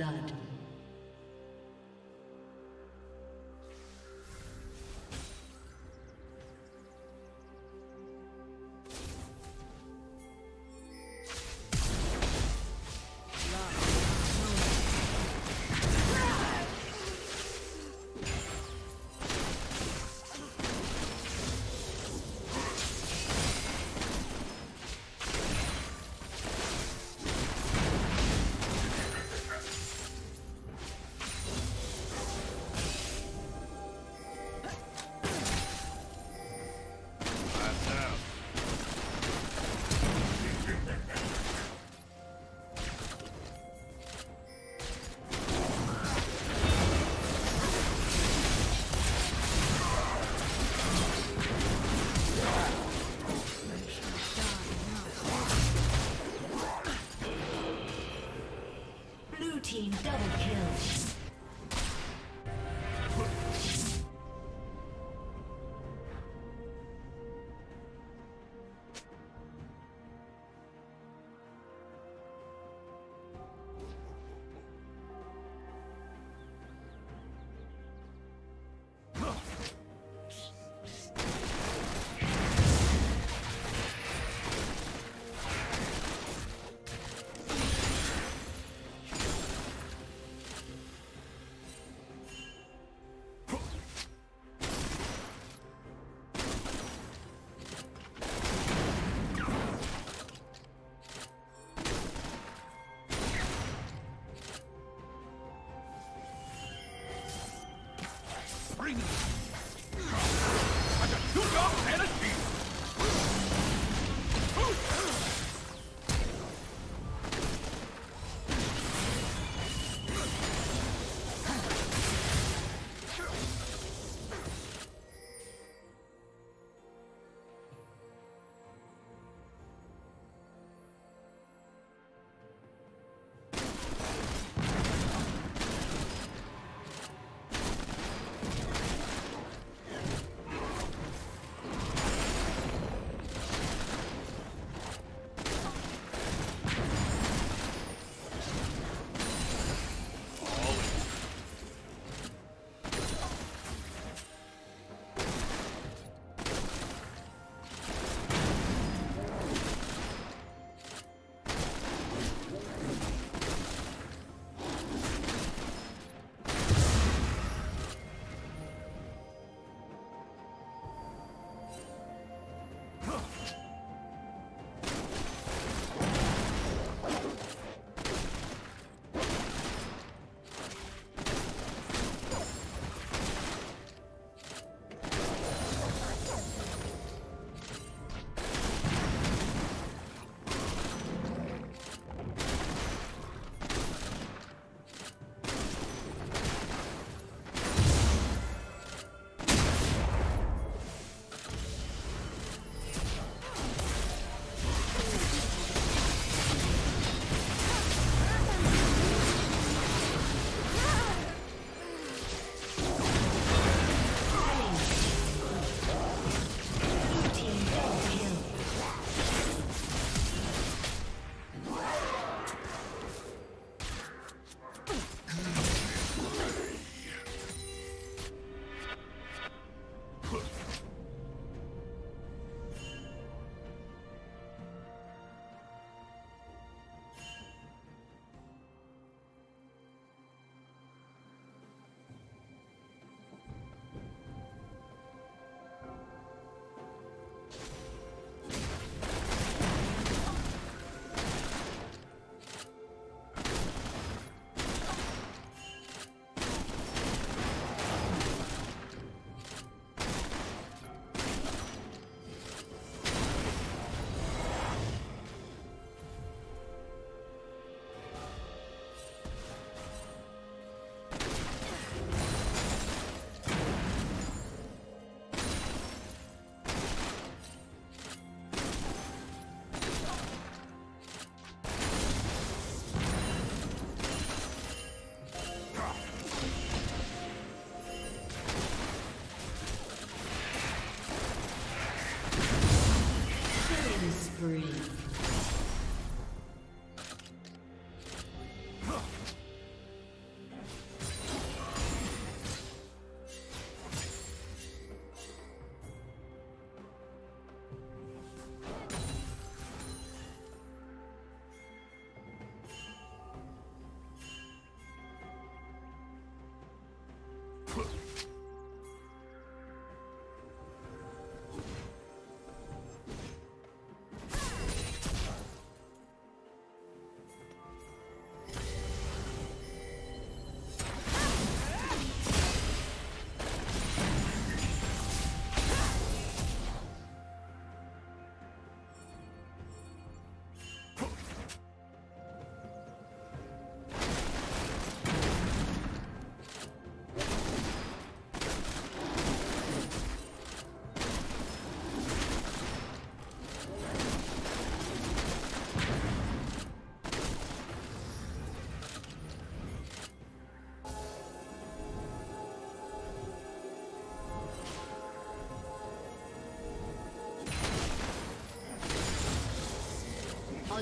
Blood.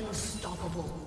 Unstoppable.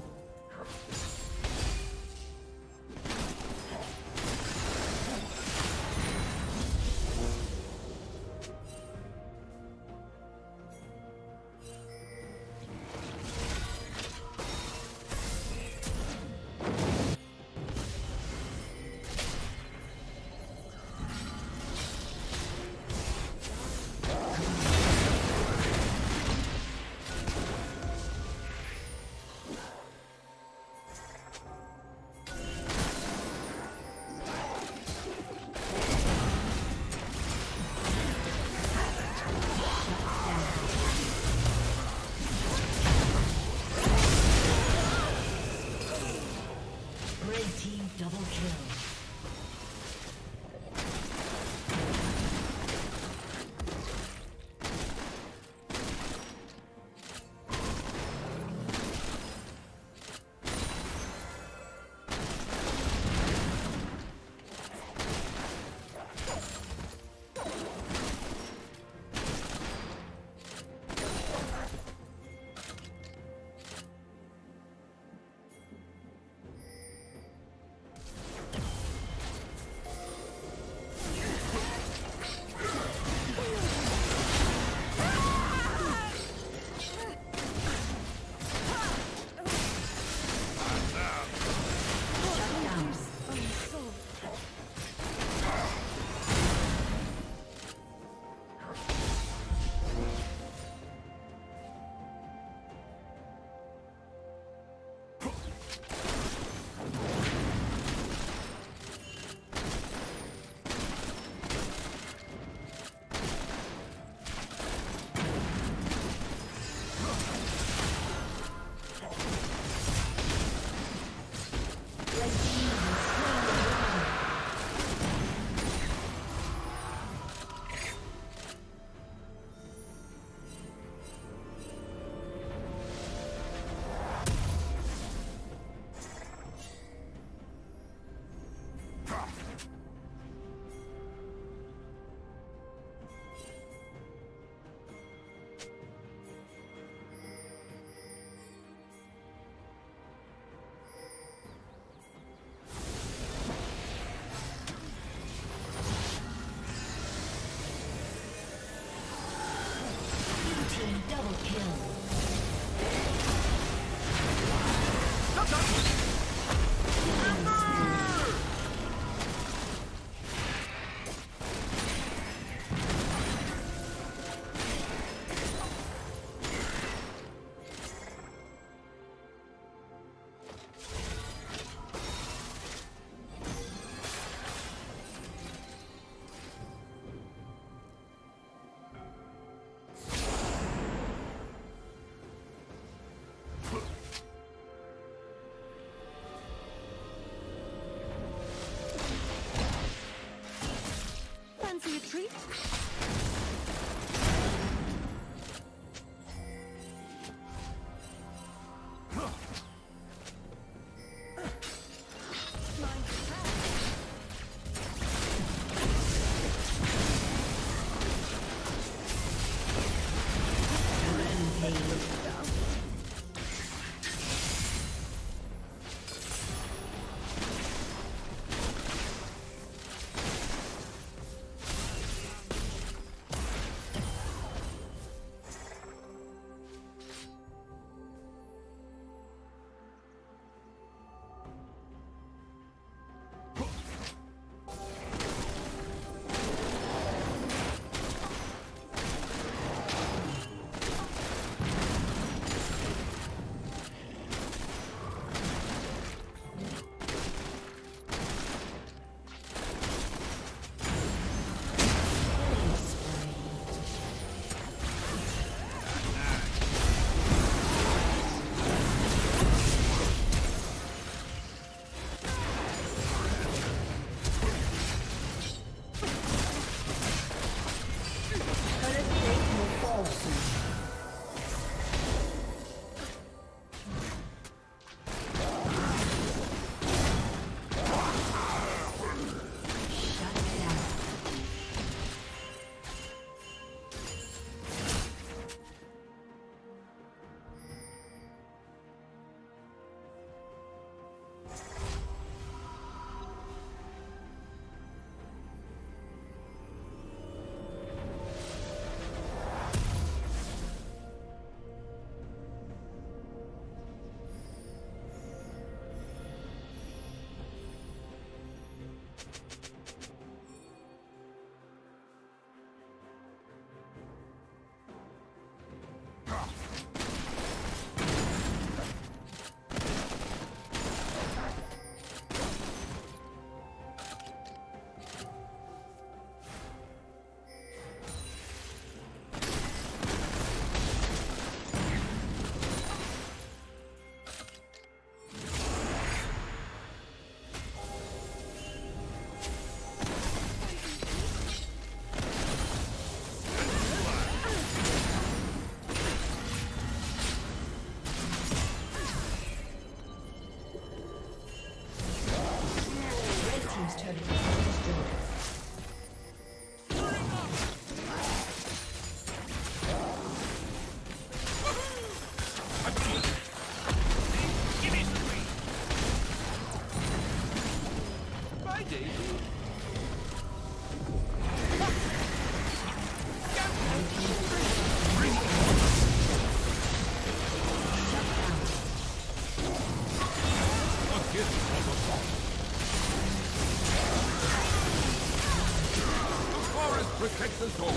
Protect us all!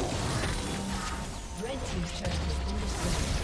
Red team's turret has been destroyed.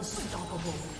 Unstoppable.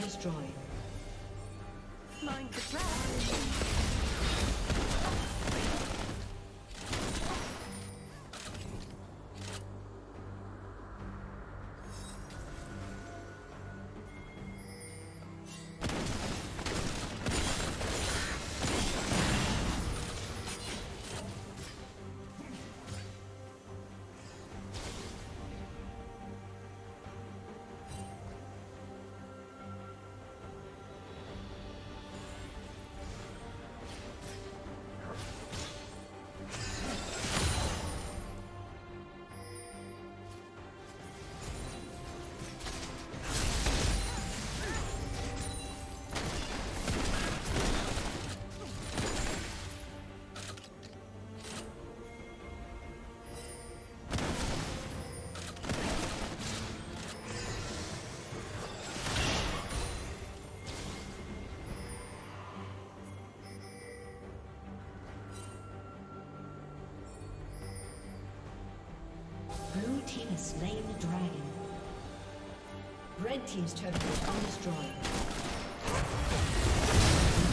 Destroyed. Mind the slain the dragon. Red Team's turret has been destroyed. Red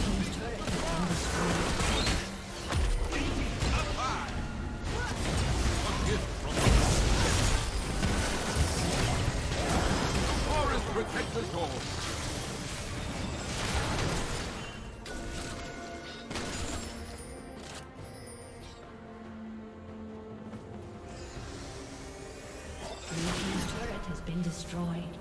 Team's turret has been destroyed. Protect the. A summoner